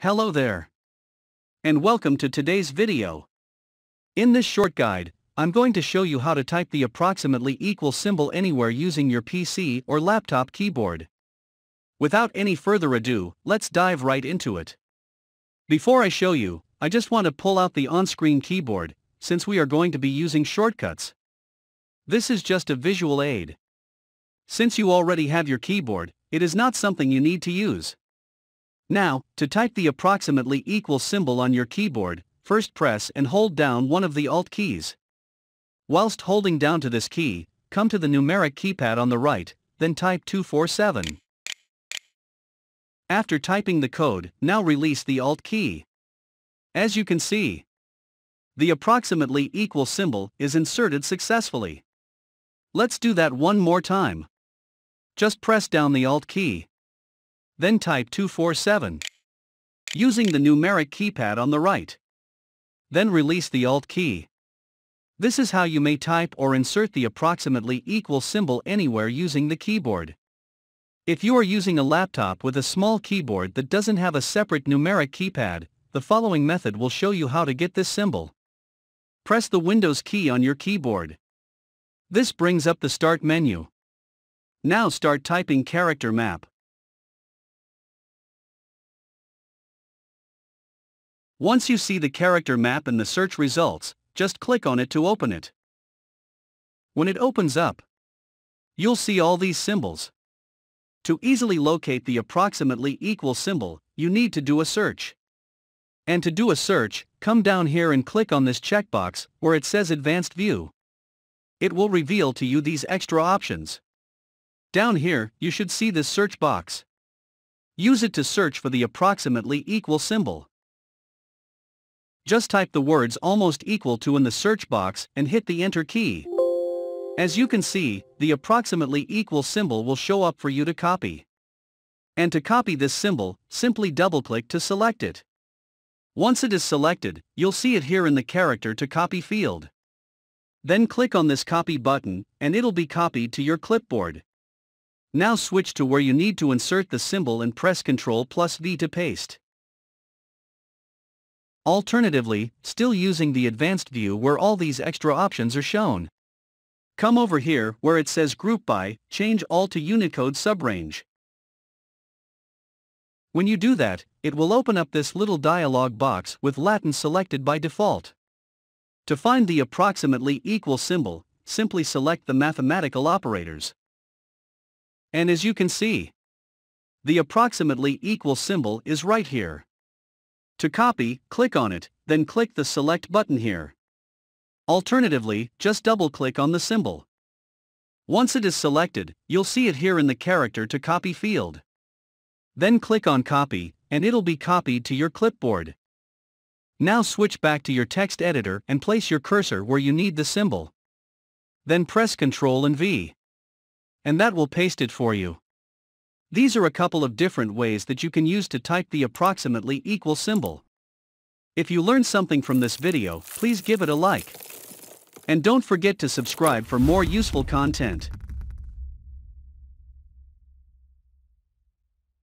Hello there. And welcome to today's video. In this short guide, I'm going to show you how to type the approximately equal symbol anywhere using your PC or laptop keyboard. Without any further ado, let's dive right into it. Before I show you, I just want to pull out the on-screen keyboard, since we are going to be using shortcuts. This is just a visual aid. Since you already have your keyboard, it is not something you need to use. Now, to type the approximately equal symbol on your keyboard, first press and hold down one of the Alt keys. Whilst holding down to this key, come to the numeric keypad on the right, then type 247. After typing the code, now release the Alt key. As you can see, the approximately equal symbol is inserted successfully. Let's do that one more time. Just press down the Alt key. Then type 247. Using the numeric keypad on the right. Then release the Alt key. This is how you may type or insert the approximately equal symbol anywhere using the keyboard. If you are using a laptop with a small keyboard that doesn't have a separate numeric keypad, the following method will show you how to get this symbol. Press the Windows key on your keyboard. This brings up the Start menu. Now start typing character map. Once you see the character map in the search results, just click on it to open it. When it opens up, you'll see all these symbols. To easily locate the approximately equal symbol, you need to do a search. And to do a search, come down here and click on this checkbox where it says Advanced View. It will reveal to you these extra options. Down here, you should see this search box. Use it to search for the approximately equal symbol. Just type the words almost equal to in the search box and hit the enter key. As you can see, the approximately equal symbol will show up for you to copy. And to copy this symbol, simply double-click to select it. Once it is selected, you'll see it here in the character to copy field. Then click on this copy button, and it'll be copied to your clipboard. Now switch to where you need to insert the symbol and press Ctrl plus V to paste. Alternatively, still using the advanced view where all these extra options are shown. Come over here where it says Group By, change all to Unicode subrange. When you do that, it will open up this little dialog box with Latin selected by default. To find the approximately equal symbol, simply select the mathematical operators. And as you can see, the approximately equal symbol is right here. To copy, click on it, then click the Select button here. Alternatively, just double-click on the symbol. Once it is selected, you'll see it here in the Character to Copy field. Then click on Copy, and it'll be copied to your clipboard. Now switch back to your text editor and place your cursor where you need the symbol. Then press Ctrl and V. And that will paste it for you. These are a couple of different ways that you can use to type the approximately equal symbol. If you learned something from this video, please give it a like. And don't forget to subscribe for more useful content.